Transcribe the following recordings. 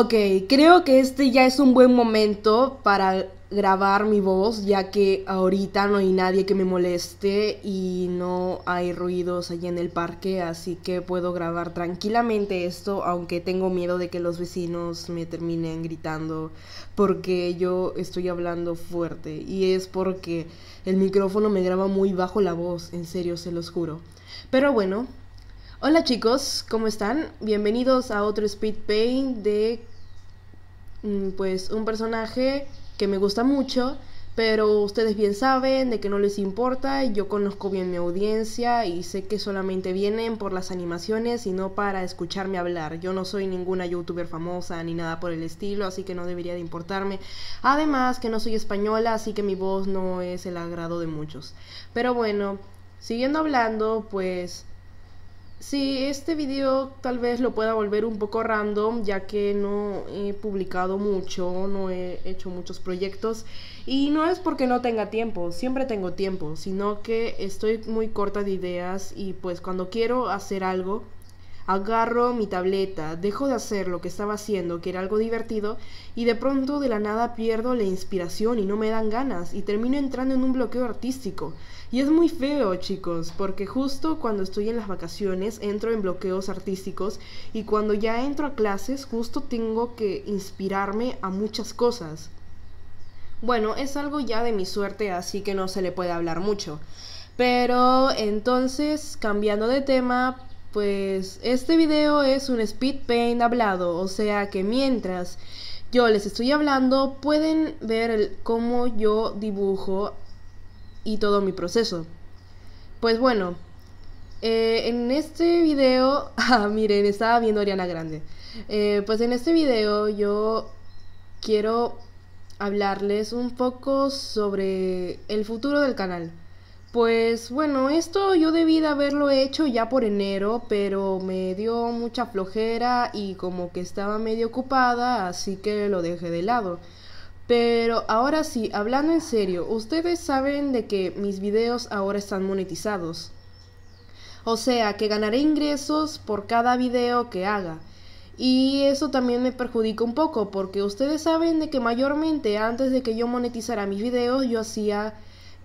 Ok, creo que este ya es un buen momento para grabar mi voz, ya que ahorita no hay nadie que me moleste y no hay ruidos allí en el parque, así que puedo grabar tranquilamente esto, aunque tengo miedo de que los vecinos me terminen gritando porque yo estoy hablando fuerte y es porque el micrófono me graba muy bajo la voz, en serio, se los juro. Pero bueno, Hola chicos, ¿cómo están? Bienvenidos a otro speed paint de mm, pues un personaje que me gusta mucho, pero ustedes bien saben de que no les importa, yo conozco bien mi audiencia y sé que solamente vienen por las animaciones y no para escucharme hablar. Yo no soy ninguna youtuber famosa ni nada por el estilo, así que no debería de importarme. Además que no soy española, así que mi voz no es el agrado de muchos. Pero bueno, siguiendo hablando, pues Sí, este video tal vez lo pueda volver un poco random ya que no he publicado mucho, no he hecho muchos proyectos. Y no es porque no tenga tiempo, siempre tengo tiempo, sino que estoy muy corta de ideas y pues cuando quiero hacer algo, agarro mi tableta, dejo de hacer lo que estaba haciendo, que era algo divertido, y de pronto de la nada pierdo la inspiración y no me dan ganas y termino entrando en un bloqueo artístico. Y es muy feo, chicos, porque justo cuando estoy en las vacaciones entro en bloqueos artísticos y cuando ya entro a clases justo tengo que inspirarme a muchas cosas. Bueno, es algo ya de mi suerte, así que no se le puede hablar mucho. Pero entonces, cambiando de tema, pues este video es un speed paint hablado, o sea que mientras yo les estoy hablando pueden ver cómo yo dibujo y todo mi proceso. Pues bueno, eh, en este video, ah, miren, estaba viendo Ariana Grande. Eh, pues en este video yo quiero hablarles un poco sobre el futuro del canal. Pues bueno, esto yo debí de haberlo hecho ya por enero, pero me dio mucha flojera y como que estaba medio ocupada, así que lo dejé de lado. Pero ahora sí, hablando en serio, ustedes saben de que mis videos ahora están monetizados. O sea, que ganaré ingresos por cada video que haga. Y eso también me perjudica un poco, porque ustedes saben de que mayormente antes de que yo monetizara mis videos, yo hacía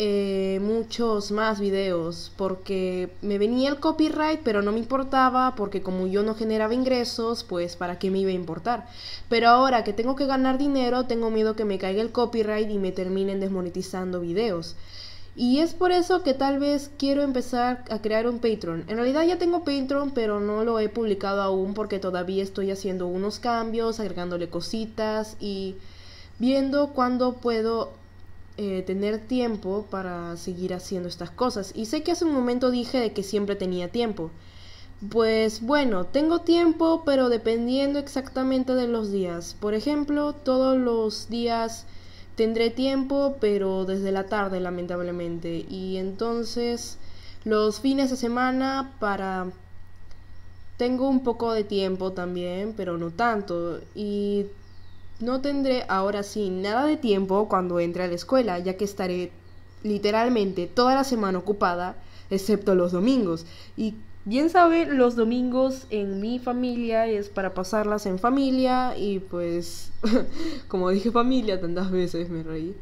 eh, muchos más videos porque me venía el copyright pero no me importaba porque como yo no generaba ingresos pues para qué me iba a importar pero ahora que tengo que ganar dinero tengo miedo que me caiga el copyright y me terminen desmonetizando videos y es por eso que tal vez quiero empezar a crear un Patreon. En realidad ya tengo Patreon, pero no lo he publicado aún porque todavía estoy haciendo unos cambios, agregándole cositas y viendo cuándo puedo eh, tener tiempo para seguir haciendo estas cosas. Y sé que hace un momento dije de que siempre tenía tiempo. Pues bueno, tengo tiempo, pero dependiendo exactamente de los días. Por ejemplo, todos los días tendré tiempo, pero desde la tarde, lamentablemente. Y entonces, los fines de semana para... Tengo un poco de tiempo también, pero no tanto. Y no tendré ahora sí nada de tiempo cuando entre a la escuela, ya que estaré literalmente toda la semana ocupada, excepto los domingos. Y bien saben, los domingos en mi familia es para pasarlas en familia y pues, como dije familia tantas veces, me reí,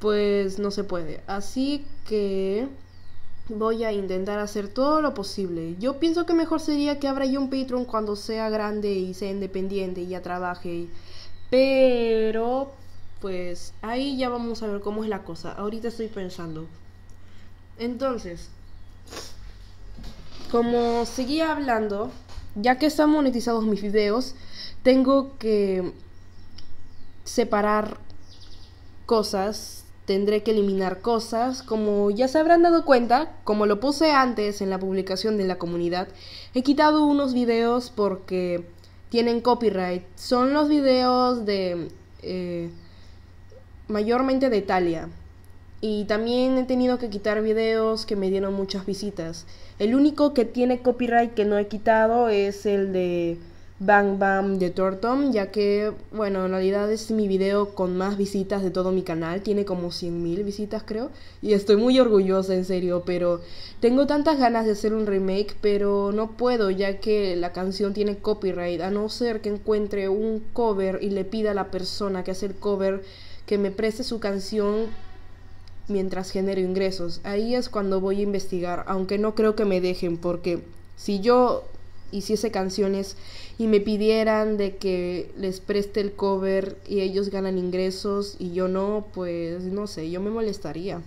pues no se puede. Así que voy a intentar hacer todo lo posible. Yo pienso que mejor sería que abra yo un Patreon cuando sea grande y sea independiente y ya trabaje pero, pues ahí ya vamos a ver cómo es la cosa. Ahorita estoy pensando. Entonces, como seguía hablando, ya que están monetizados mis videos, tengo que separar cosas, tendré que eliminar cosas, como ya se habrán dado cuenta, como lo puse antes en la publicación de la comunidad, he quitado unos videos porque tienen copyright. Son los videos de... Eh, mayormente de Italia. Y también he tenido que quitar videos que me dieron muchas visitas. El único que tiene copyright que no he quitado es el de Bang Bang de Tortom, ya que, bueno, en realidad es mi video con más visitas de todo mi canal, tiene como 100.000 visitas creo, y estoy muy orgullosa en serio, pero tengo tantas ganas de hacer un remake, pero no puedo ya que la canción tiene copyright, a no ser que encuentre un cover y le pida a la persona que hace el cover que me preste su canción mientras genero ingresos. Ahí es cuando voy a investigar, aunque no creo que me dejen, porque si yo hiciese canciones y me pidieran de que les preste el cover y ellos ganan ingresos y yo no, pues no sé, yo me molestaría.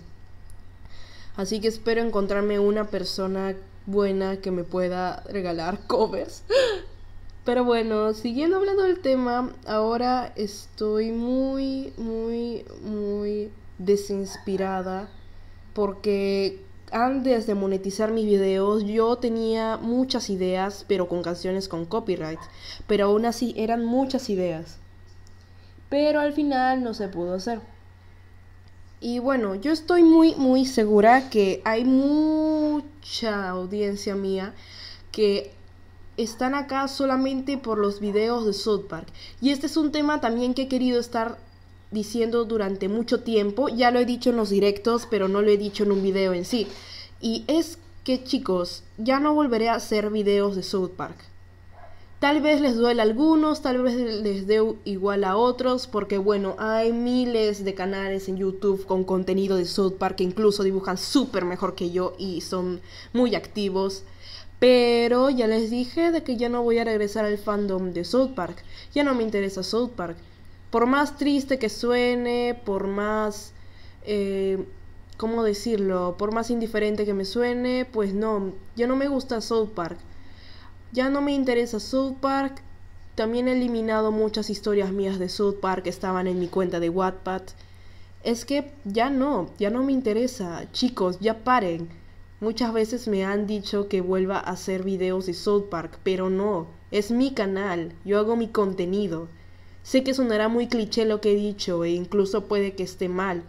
Así que espero encontrarme una persona buena que me pueda regalar covers. Pero bueno, siguiendo hablando del tema, ahora estoy muy, muy, muy desinspirada porque antes de monetizar mis videos yo tenía muchas ideas, pero con canciones con copyright. Pero aún así eran muchas ideas. Pero al final no se pudo hacer. Y bueno, yo estoy muy, muy segura que hay mucha audiencia mía que están acá solamente por los videos de South Park. Y este es un tema también que he querido estar diciendo durante mucho tiempo. Ya lo he dicho en los directos, pero no lo he dicho en un video en sí. Y es que chicos, ya no volveré a hacer videos de South Park. Tal vez les duele a algunos, tal vez les dé igual a otros, porque bueno, hay miles de canales en YouTube con contenido de South Park que incluso dibujan súper mejor que yo y son muy activos. Pero ya les dije de que ya no voy a regresar al fandom de South Park. Ya no me interesa South Park por más triste que suene, por más, eh, ¿cómo decirlo? Por más indiferente que me suene, pues no, ya no me gusta South Park. Ya no me interesa South Park. También he eliminado muchas historias mías de South Park que estaban en mi cuenta de Wattpad. Es que ya no, ya no me interesa. Chicos, ya paren. Muchas veces me han dicho que vuelva a hacer videos de South Park, pero no, es mi canal, yo hago mi contenido. Sé que sonará muy cliché lo que he dicho e incluso puede que esté mal,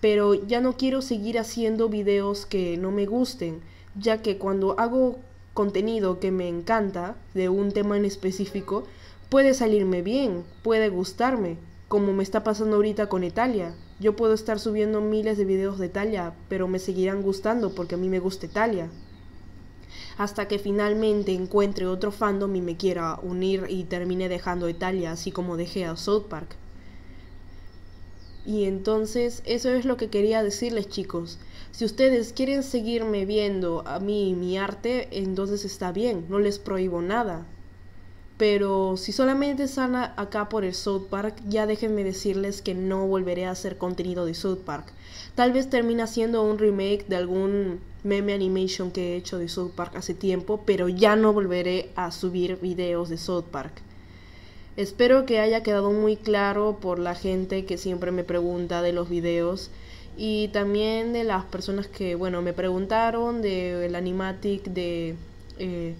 pero ya no quiero seguir haciendo videos que no me gusten, ya que cuando hago contenido que me encanta de un tema en específico, puede salirme bien, puede gustarme, como me está pasando ahorita con Italia. Yo puedo estar subiendo miles de videos de Italia, pero me seguirán gustando porque a mí me gusta Italia hasta que finalmente encuentre otro fandom y me quiera unir y termine dejando Italia, así como dejé a South Park. Y entonces eso es lo que quería decirles chicos. Si ustedes quieren seguirme viendo a mí y mi arte, entonces está bien, no les prohíbo nada. Pero si solamente están acá por el South Park, ya déjenme decirles que no volveré a hacer contenido de South Park. Tal vez termine haciendo un remake de algún meme animation que he hecho de South Park hace tiempo, pero ya no volveré a subir videos de South Park. Espero que haya quedado muy claro por la gente que siempre me pregunta de los videos y también de las personas que, bueno, me preguntaron del animatic de... Eh,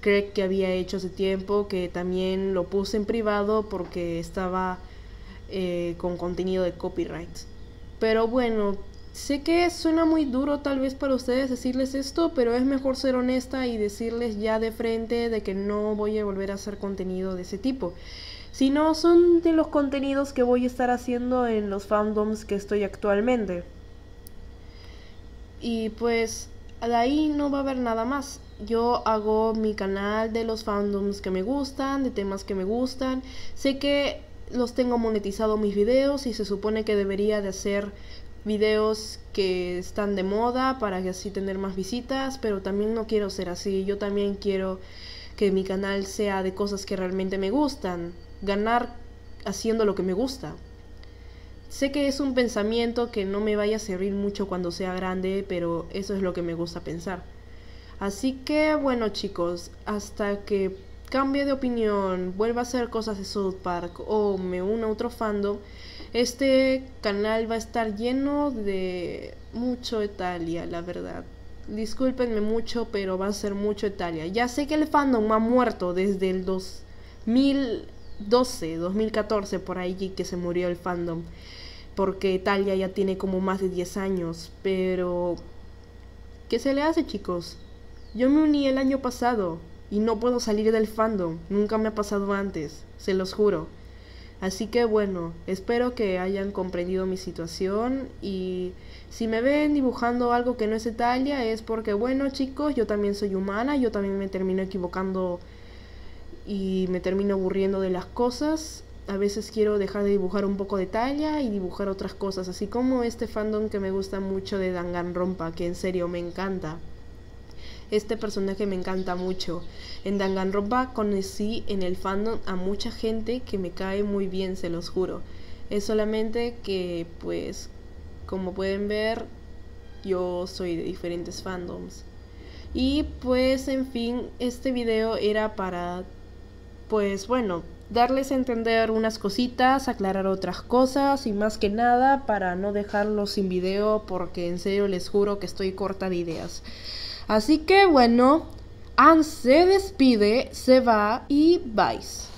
Craig que había hecho hace tiempo, que también lo puse en privado porque estaba eh, con contenido de copyright. Pero bueno, sé que suena muy duro tal vez para ustedes decirles esto, pero es mejor ser honesta y decirles ya de frente de que no voy a volver a hacer contenido de ese tipo. Si no, son de los contenidos que voy a estar haciendo en los fandoms que estoy actualmente. Y pues de ahí no va a haber nada más yo hago mi canal de los fandoms que me gustan, de temas que me gustan. Sé que los tengo monetizado mis videos y se supone que debería de hacer videos que están de moda para que así tener más visitas, pero también no quiero ser así. Yo también quiero que mi canal sea de cosas que realmente me gustan, ganar haciendo lo que me gusta. Sé que es un pensamiento que no me vaya a servir mucho cuando sea grande, pero eso es lo que me gusta pensar. Así que bueno chicos, hasta que cambie de opinión, vuelva a hacer cosas de South Park o me una a otro fandom, este canal va a estar lleno de mucho Italia, la verdad. Discúlpenme mucho, pero va a ser mucho Italia. Ya sé que el fandom ha muerto desde el 2012, 2014, por ahí que se murió el fandom. Porque Italia ya tiene como más de 10 años. Pero... ¿Qué se le hace chicos? Yo me uní el año pasado. y no puedo salir del fandom. Nunca me ha pasado antes, se los juro. Así que bueno, espero que hayan comprendido mi situación y si me ven dibujando algo que no es Italia es porque bueno chicos, yo también soy humana, yo también me termino equivocando y me termino aburriendo de las cosas. A veces quiero dejar de dibujar un poco de talla y dibujar otras cosas, así como este fandom que me gusta mucho de Danganronpa, que en serio me encanta. Este personaje me encanta mucho. En Danganronpa conocí en el fandom a mucha gente que me cae muy bien, se los juro. Es solamente que, pues, como pueden ver, yo soy de diferentes fandoms. Y pues, en fin, este video era para, pues bueno, darles a entender unas cositas, aclarar otras cosas y más que nada para no dejarlo sin video porque en serio les juro que estoy corta de ideas. Así que bueno, Anne se despide, se va y vais.